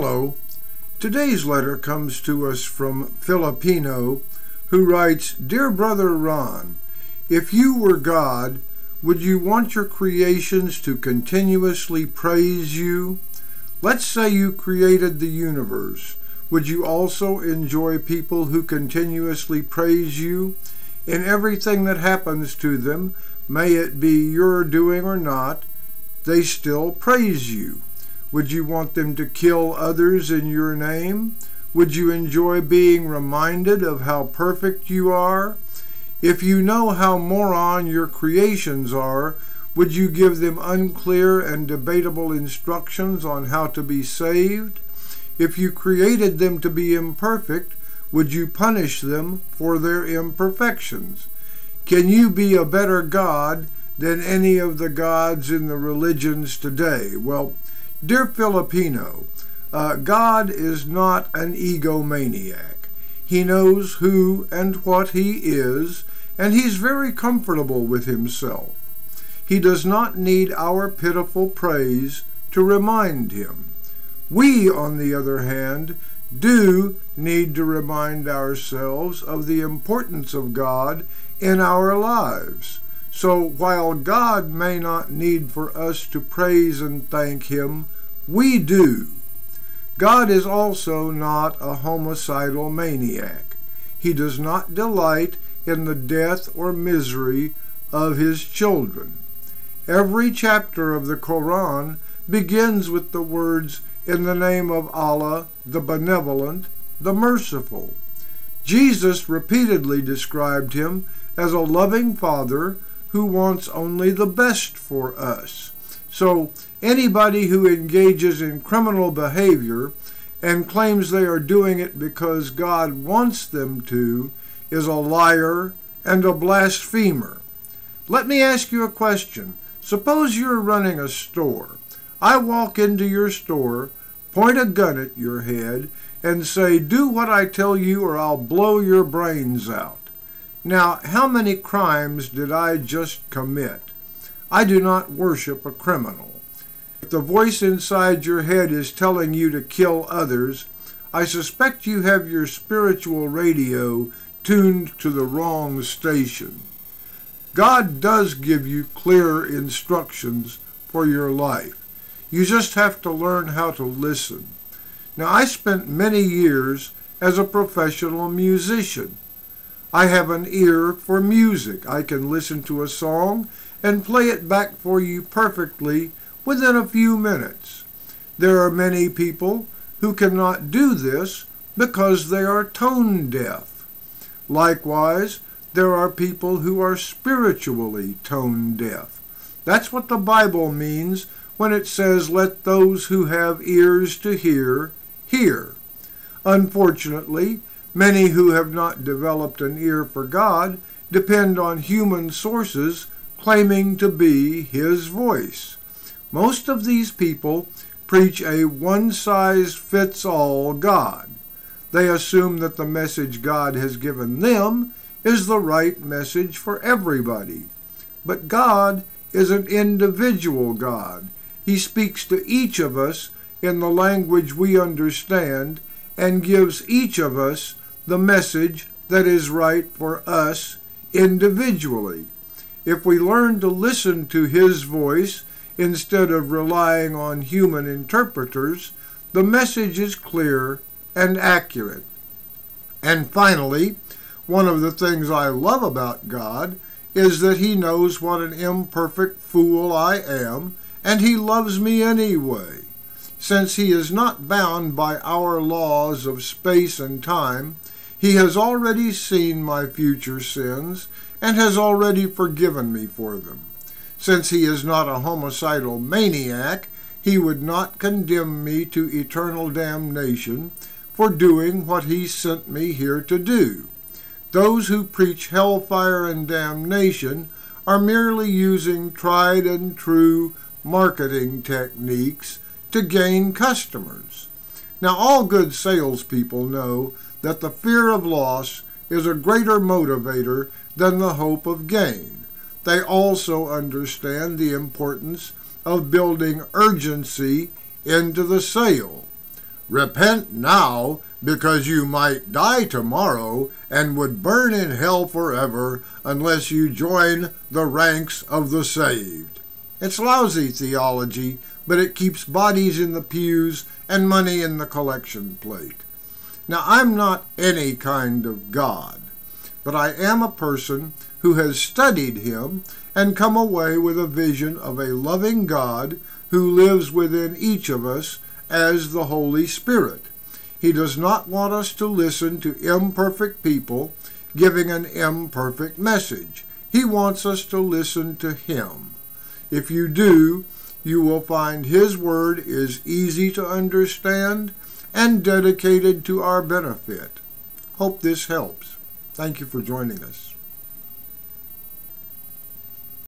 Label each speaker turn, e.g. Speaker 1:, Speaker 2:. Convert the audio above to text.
Speaker 1: Hello. Today's letter comes to us from Filipino, who writes Dear Brother Ron, if you were God, would you want your creations to continuously praise you? Let's say you created the universe. Would you also enjoy people who continuously praise you? In everything that happens to them, may it be your doing or not, they still praise you. Would you want them to kill others in your name? Would you enjoy being reminded of how perfect you are? If you know how moron your creations are, would you give them unclear and debatable instructions on how to be saved? If you created them to be imperfect, would you punish them for their imperfections? Can you be a better God than any of the gods in the religions today? Well, Dear Filipino, uh, God is not an egomaniac. He knows who and what he is, and he's very comfortable with himself. He does not need our pitiful praise to remind him. We, on the other hand, do need to remind ourselves of the importance of God in our lives. So while God may not need for us to praise and thank Him, we do. God is also not a homicidal maniac. He does not delight in the death or misery of His children. Every chapter of the Koran begins with the words, In the name of Allah, the Benevolent, the Merciful. Jesus repeatedly described Him as a loving Father who wants only the best for us. So anybody who engages in criminal behavior and claims they are doing it because God wants them to is a liar and a blasphemer. Let me ask you a question. Suppose you're running a store. I walk into your store, point a gun at your head, and say, Do what I tell you or I'll blow your brains out. Now, how many crimes did I just commit? I do not worship a criminal. If the voice inside your head is telling you to kill others, I suspect you have your spiritual radio tuned to the wrong station. God does give you clear instructions for your life. You just have to learn how to listen. Now, I spent many years as a professional musician. I have an ear for music. I can listen to a song and play it back for you perfectly within a few minutes. There are many people who cannot do this because they are tone deaf. Likewise, there are people who are spiritually tone deaf. That's what the Bible means when it says, Let those who have ears to hear, hear. Unfortunately, Many who have not developed an ear for God depend on human sources claiming to be His voice. Most of these people preach a one-size-fits-all God. They assume that the message God has given them is the right message for everybody. But God is an individual God. He speaks to each of us in the language we understand and gives each of us the message that is right for us individually. If we learn to listen to His voice instead of relying on human interpreters, the message is clear and accurate. And finally, one of the things I love about God is that He knows what an imperfect fool I am, and He loves me anyway. Since He is not bound by our laws of space and time, He has already seen my future sins and has already forgiven me for them. Since He is not a homicidal maniac, He would not condemn me to eternal damnation for doing what He sent me here to do. Those who preach hellfire and damnation are merely using tried and true marketing techniques to gain customers. Now, all good salespeople know that the fear of loss is a greater motivator than the hope of gain. They also understand the importance of building urgency into the sale. Repent now, because you might die tomorrow and would burn in hell forever unless you join the ranks of the saved. It's lousy theology, but it keeps bodies in the pews and money in the collection plate. Now, I'm not any kind of God, but I am a person who has studied him and come away with a vision of a loving God who lives within each of us as the Holy Spirit. He does not want us to listen to imperfect people giving an imperfect message. He wants us to listen to Him. If you do, you will find His Word is easy to understand and dedicated to our benefit. Hope this helps. Thank you for joining us.